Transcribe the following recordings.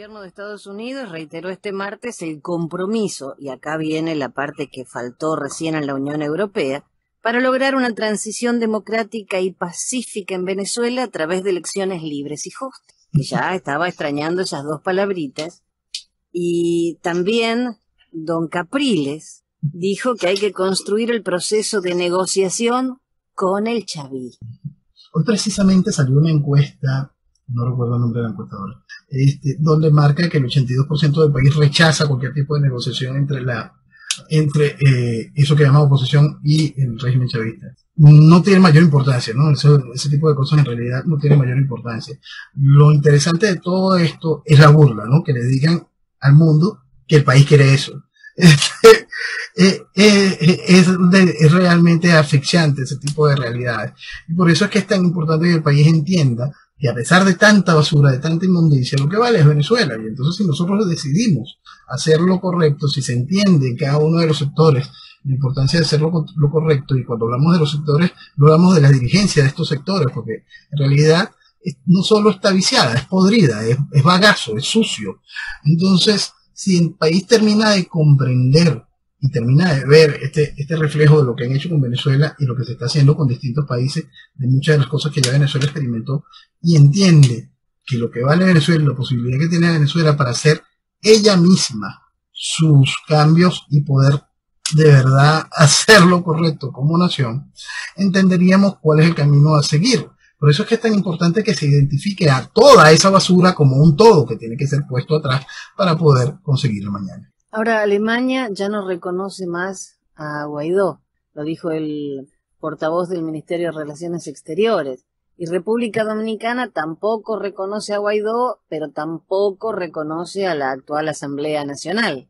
gobierno de Estados Unidos reiteró este martes el compromiso, y acá viene la parte que faltó recién en la Unión Europea, para lograr una transición democrática y pacífica en Venezuela a través de elecciones libres y justas. Que ya estaba extrañando esas dos palabritas. Y también don Capriles dijo que hay que construir el proceso de negociación con el chavismo. Hoy precisamente salió una encuesta no recuerdo el nombre de la encuestadora, este, donde marca que el 82% del país rechaza cualquier tipo de negociación entre la entre eh, eso que llamamos oposición y el régimen chavista. No tiene mayor importancia, ¿no? ese tipo de cosas en realidad no tiene mayor importancia. Lo interesante de todo esto es la burla, ¿no? Que le digan al mundo que el país quiere eso. Este, eh, eh, es, es, realmente asfixiante ese tipo de realidades. Y por eso es que es tan importante que el país entienda y a pesar de tanta basura, de tanta inmundicia, lo que vale es Venezuela. Y entonces si nosotros decidimos hacer lo correcto, si se entiende en cada uno de los sectores la importancia de hacer lo, correcto, y cuando hablamos de los sectores, no hablamos de la dirigencia de estos sectores, porque en realidad no solo está viciada, es podrida, es, es bagazo, es sucio. Entonces, si el país termina de comprender y termina de ver este, este reflejo de lo que han hecho con Venezuela y lo que se está haciendo con distintos países, de muchas de las cosas que ya Venezuela experimentó, y entiende que lo que vale Venezuela, la posibilidad que tiene Venezuela para hacer ella misma sus cambios y poder de verdad hacer lo correcto como nación, entenderíamos cuál es el camino a seguir. Por eso es que es tan importante que se identifique a toda esa basura como un todo que tiene que ser puesto atrás para poder conseguirlo mañana. Ahora, Alemania ya no reconoce más a Guaidó, lo dijo el portavoz del Ministerio de Relaciones Exteriores. Y República Dominicana tampoco reconoce a Guaidó, pero tampoco reconoce a la actual Asamblea Nacional.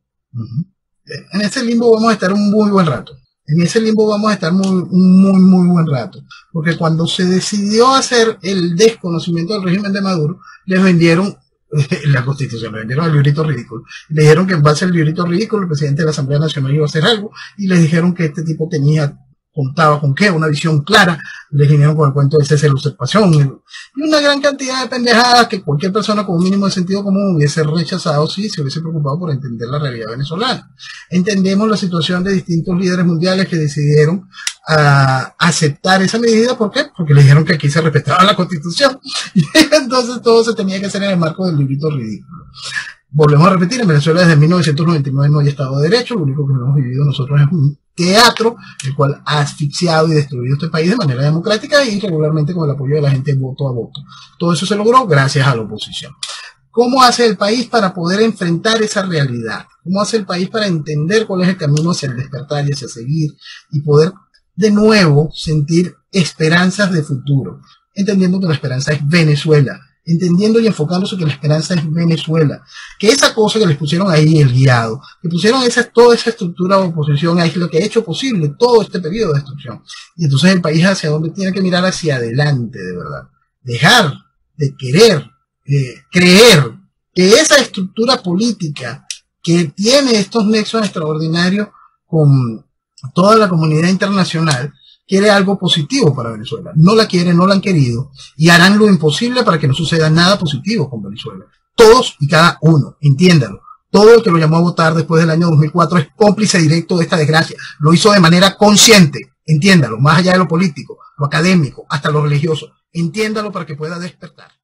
En ese limbo vamos a estar un muy buen rato. En ese limbo vamos a estar muy, muy, muy buen rato. Porque cuando se decidió hacer el desconocimiento del régimen de Maduro, les vendieron la constitución, le vendieron al librito ridículo. Le dijeron que en base al librito ridículo el presidente de la Asamblea Nacional iba a hacer algo y le dijeron que este tipo tenía contaba con qué, una visión clara, le vinieron con el cuento de cese la usurpación y una gran cantidad de pendejadas que cualquier persona con un mínimo de sentido común hubiese rechazado si se hubiese preocupado por entender la realidad venezolana. Entendemos la situación de distintos líderes mundiales que decidieron uh, aceptar esa medida, ¿por qué? Porque le dijeron que aquí se respetaba la constitución y entonces todo se tenía que hacer en el marco del librito ridículo. Volvemos a repetir, en Venezuela desde 1999 no hay Estado de Derecho, lo único que hemos vivido nosotros es un teatro, el cual ha asfixiado y destruido este país de manera democrática y regularmente con el apoyo de la gente voto a voto. Todo eso se logró gracias a la oposición. ¿Cómo hace el país para poder enfrentar esa realidad? ¿Cómo hace el país para entender cuál es el camino hacia el despertar y hacia seguir y poder de nuevo sentir esperanzas de futuro? Entendiendo que la esperanza es Venezuela, entendiendo y enfocándose que la esperanza es Venezuela. Que esa cosa que les pusieron ahí, el guiado, que pusieron esa, toda esa estructura de oposición es lo que ha hecho posible todo este periodo de destrucción. Y entonces el país hacia dónde tiene que mirar hacia adelante, de verdad. Dejar de querer, creer que esa estructura política que tiene estos nexos extraordinarios con toda la comunidad internacional, quiere algo positivo para Venezuela. No la quiere, no la han querido y harán lo imposible para que no suceda nada positivo con Venezuela. Todos y cada uno, entiéndalo. Todo el que lo llamó a votar después del año 2004 es cómplice directo de esta desgracia. Lo hizo de manera consciente, entiéndalo, más allá de lo político, lo académico, hasta lo religioso. Entiéndalo para que pueda despertar.